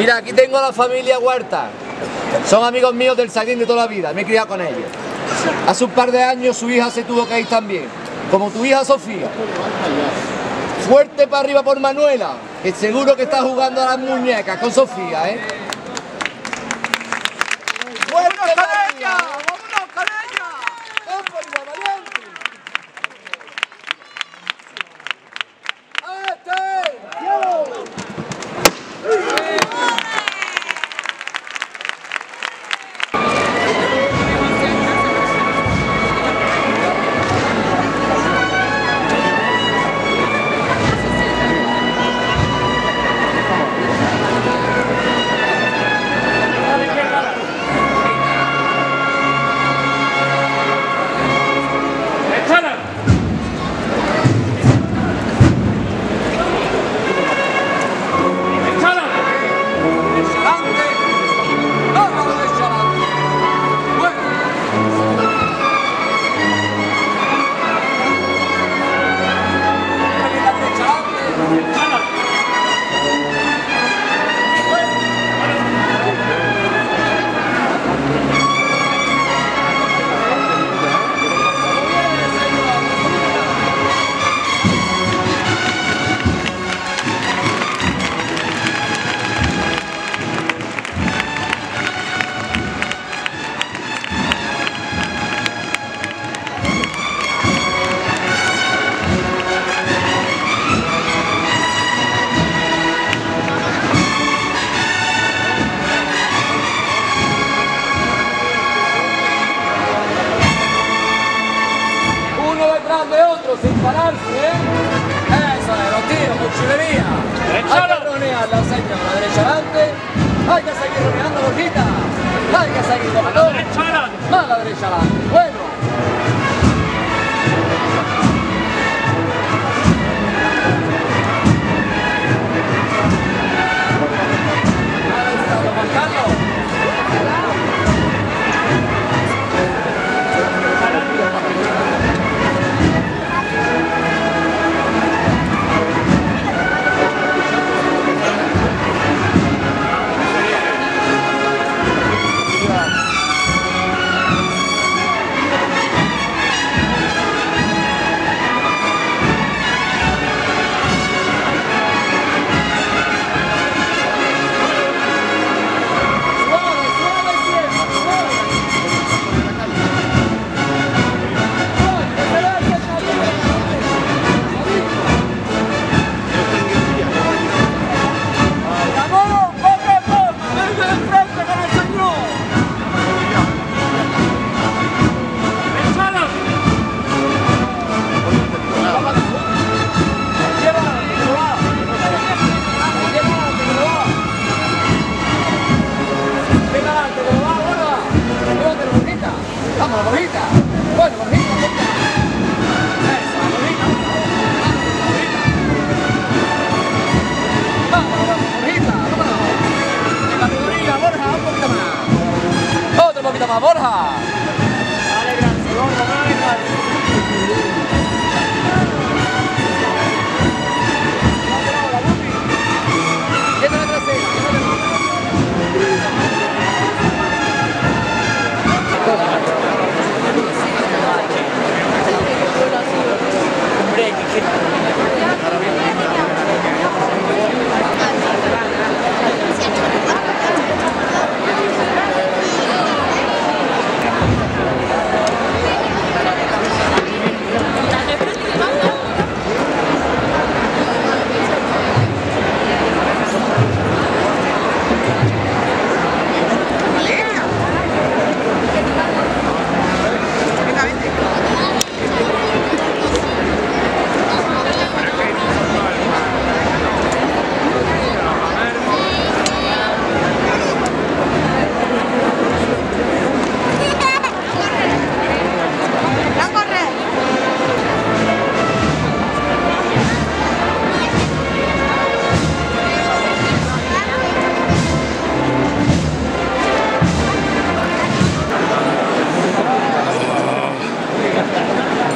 Mira, aquí tengo a la familia Huerta. Son amigos míos del Sagrín de toda la vida, me he criado con ellos. Hace un par de años su hija se tuvo que ir también, como tu hija Sofía. Fuerte para arriba por Manuela, que seguro que está jugando a las muñecas con Sofía, ¿eh? ¡Fuerte para Detrás de otro sin pararse, ¿eh? Eso es, los tiros con chulería. Hay que ronear la seña la derecha adelante. Hay que seguir roneando, Borjita. Hay que seguir domador. ¡Échala! Más la derecha adelante. Bueno. ¡Vamos, la Borjita! ¡Bueno, Borjita! ¡Eso, la Borjita! ¡Vamos, vamos, Borjita! ¡Vámonos! ¡Categoría, Borja! ¡Un poquito más! ¡Otro poquito más, Borja!